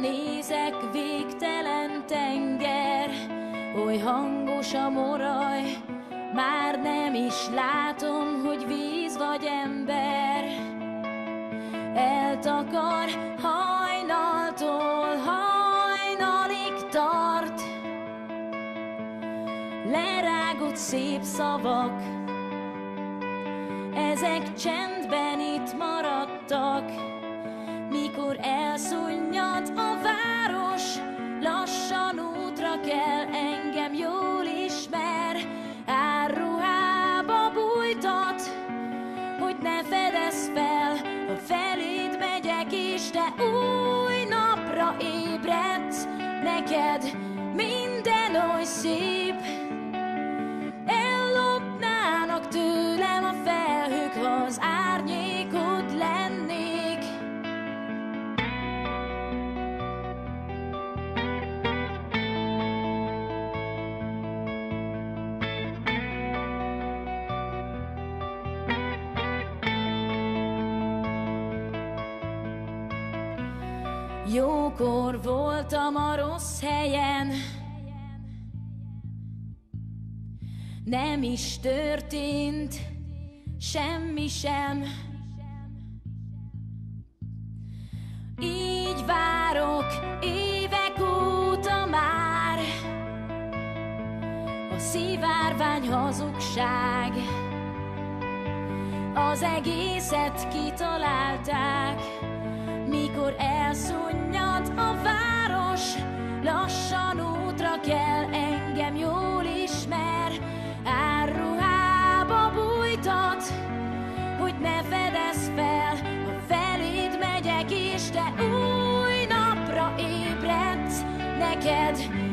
Nézek, végtelen tenger, oly hangos a moraj, már nem is látom, hogy víz vagy ember. Eltakar hajnaltól, hajnalig tart, lerágott szép szavak, ezek csendben itt maradtak, mikor elszunnyad a város, lassan útra kell, engem jól ismer, árruhába bújtat, hogy ne fedez fel, ha feléd megyek is, de új napra ébredt, neked. Minden oly szép, ellopnának tőlem a felhők, Jókor voltam a rossz helyen, nem is történt semmi sem. Így várok évek óta már, a szivárvány hazugság. Az egészet kitalálták, mikor elszunnyad a város, lassan útra kell, engem jól ismer, árruhába bújtat, hogy ne fedez fel, ha feléd megyek is, de új napra ébredsz, neked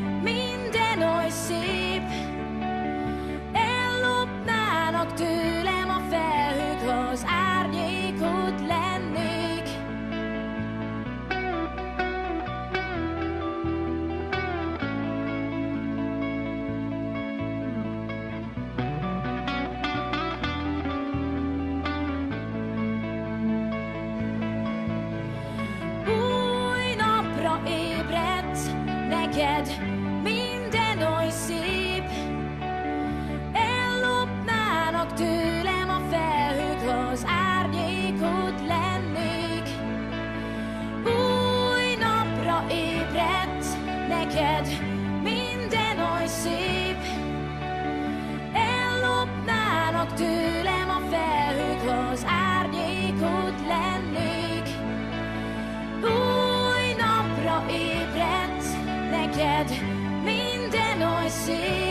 neked minden oly szép, ellopnának tőlem a felhők, ha az árnyékod lennék. Új napra ébredsz, neked minden oly szép.